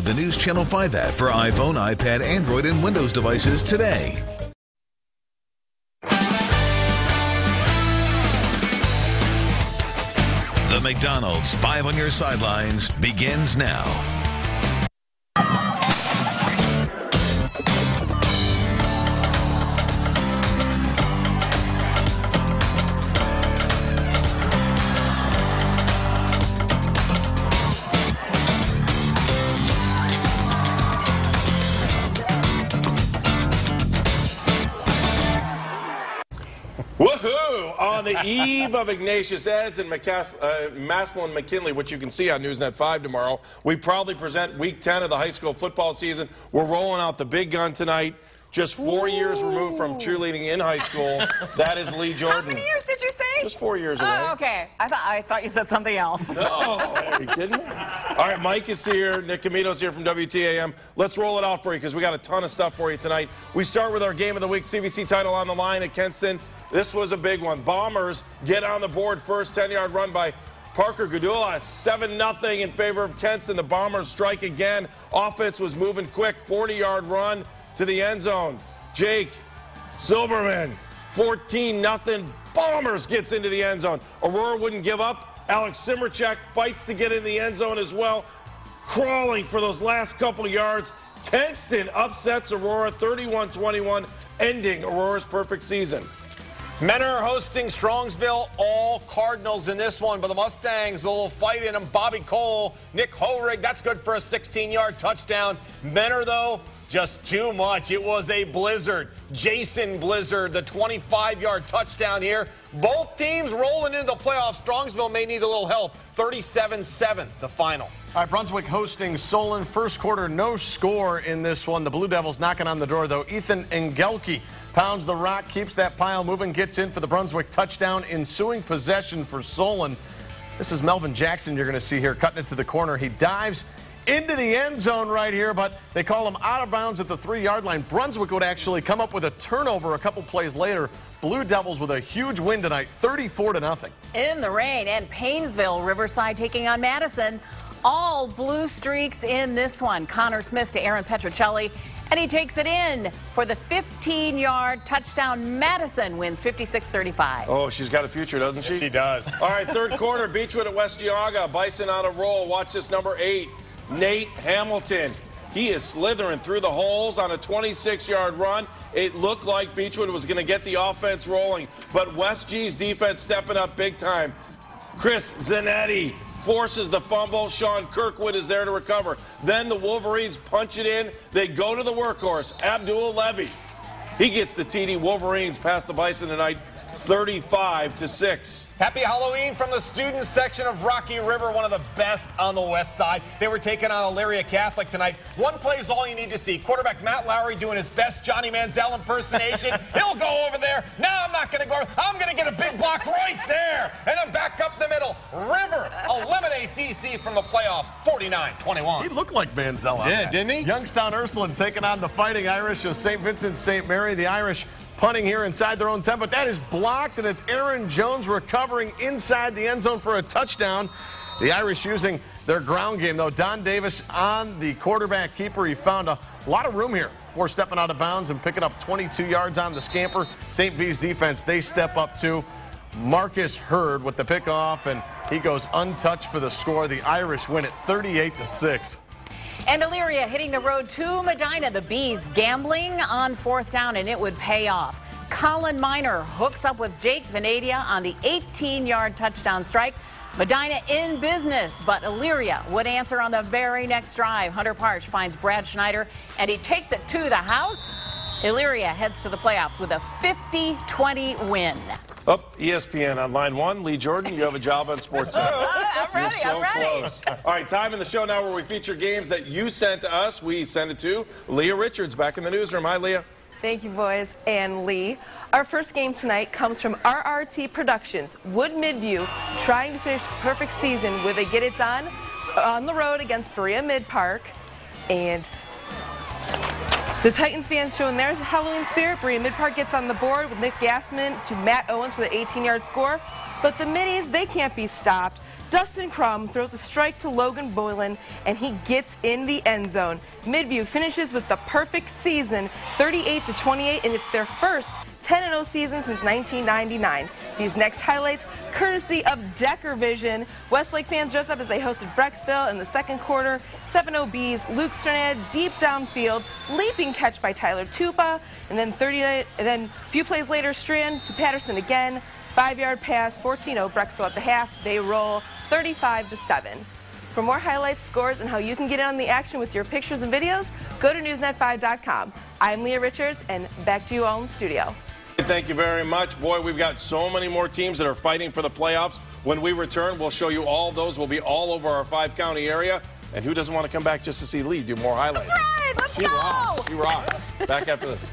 The News Channel 5 app for iPhone, iPad, Android, and Windows devices today. The McDonald's Five on Your Sidelines begins now. On the eve of Ignatius Eds and McCass, uh, Massillon McKinley, which you can see on Newsnet 5 tomorrow, we proudly present Week 10 of the high school football season. We're rolling out the big gun tonight. Just four Ooh. years removed from cheerleading in high school. That is Lee Jordan. How many years did you say? Just four years away. Oh, okay. I thought I thought you said something else. No, are you kidding me? All right, Mike is here. Nick Camino's here from WTAM. Let's roll it out for you because we got a ton of stuff for you tonight. We start with our game of the week, CVC title on the line at Kenston. This was a big one. Bombers get on the board first 10-yard run by Parker Gudula, 7-0 in favor of Kenston. The Bombers strike again. Offense was moving quick. 40-yard run to the end zone. Jake Silberman, 14-0. Bombers gets into the end zone. Aurora wouldn't give up. Alex Simmercheck fights to get in the end zone as well. Crawling for those last couple yards. Kenston upsets Aurora 31-21, ending Aurora's perfect season. Mentor are hosting Strongsville, all Cardinals in this one, but the Mustangs, the little fight in them. Bobby Cole, Nick Horig, that's good for a 16-yard touchdown. Mentor, though, just too much. It was a blizzard. Jason Blizzard, the 25-yard touchdown here. Both teams rolling into the playoffs. Strongsville may need a little help. 37-7, the final. All right, Brunswick hosting Solon. First quarter, no score in this one. The Blue Devils knocking on the door, though. Ethan Engelke Pounds the rock, keeps that pile moving, gets in for the Brunswick touchdown, ensuing possession for Solon. This is Melvin Jackson you're going to see here cutting it to the corner. He dives into the end zone right here, but they call him out of bounds at the three-yard line. Brunswick would actually come up with a turnover a couple plays later. Blue Devils with a huge win tonight, 34 to nothing. In the rain and Painesville, Riverside taking on Madison. All blue streaks in this one. Connor Smith to Aaron Petrocelli and he takes it in for the 15-yard touchdown. Madison wins 56-35. Oh, she's got a future, doesn't she? Yes, she does. All right, third quarter, Beachwood at West Geauga. Bison on a roll. Watch this number eight, Nate Hamilton. He is slithering through the holes on a 26-yard run. It looked like Beachwood was going to get the offense rolling, but West G's defense stepping up big time. Chris Zanetti forces the fumble. Sean Kirkwood is there to recover. Then the Wolverines punch it in. They go to the workhorse, Abdul Levy. He gets the TD. Wolverines pass the Bison tonight 35 to 6. Happy Halloween from the student section of Rocky River, one of the best on the west side. They were taking on Elyria Catholic tonight. One play is all you need to see. Quarterback Matt Lowry doing his best Johnny Manziel impersonation. He'll go over there. Now I'm not going to go. I'm going to get a big block right there. And then back up the middle. River eliminates EC from the playoffs 49-21. He looked like Manziel. Did, didn't he? Youngstown Ursuline taking on the Fighting Irish of St. Vincent St. Mary. The Irish punting here inside their own 10, but that is blocked, and it's Aaron Jones recovering inside the end zone for a touchdown. The Irish using their ground game, though. Don Davis on the quarterback keeper. He found a lot of room here before stepping out of bounds and picking up 22 yards on the scamper. St. V's defense, they step up too. Marcus Hurd with the pickoff, and he goes untouched for the score. The Irish win it 38 to 6. And Elyria hitting the road to Medina. The Bees gambling on fourth down, and it would pay off. Colin Miner hooks up with Jake Venadia on the 18-yard touchdown strike. Medina in business, but Elyria would answer on the very next drive. Hunter Parch finds Brad Schneider, and he takes it to the house. Elyria heads to the playoffs with a 50-20 win. Up, oh, ESPN on line one. Lee Jordan, you have a job on SportsCenter. I'm ready. You're so I'm ready. Close. All right, time in the show now where we feature games that you sent to us. We send it to Leah Richards back in the newsroom. Hi, Leah. Thank you, boys and Lee. Our first game tonight comes from RRT Productions, Wood Midview, trying to finish perfect season with a get it done on the road against Berea Mid Park. And the Titans fans showing their Halloween spirit. Berea Midpark gets on the board with Nick Gassman to Matt Owens for the 18-yard score. But the Middies, they can't be stopped. Dustin Crum throws a strike to Logan Boylan, and he gets in the end zone. Midview finishes with the perfect season, 38 to 28, and it's their first 10 0 season since 1999. These next highlights, courtesy of Decker Vision. Westlake fans dress up as they hosted Brecksville in the second quarter. 7 0 Bees, Luke Strnad deep downfield, leaping catch by Tyler Tupa, and then 39, and then a few plays later, Strnad to Patterson again. Five yard pass, 14 0 Brecksville at the half. They roll 35 to 7. For more highlights, scores, and how you can get in on the action with your pictures and videos, go to Newsnet5.com. I'm Leah Richards, and back to you all in the studio. Thank you very much. Boy, we've got so many more teams that are fighting for the playoffs. When we return, we'll show you all those. We'll be all over our five county area. And who doesn't want to come back just to see Lee do more highlights? That's right. Let's she go. rocks. She rocks. Back after this.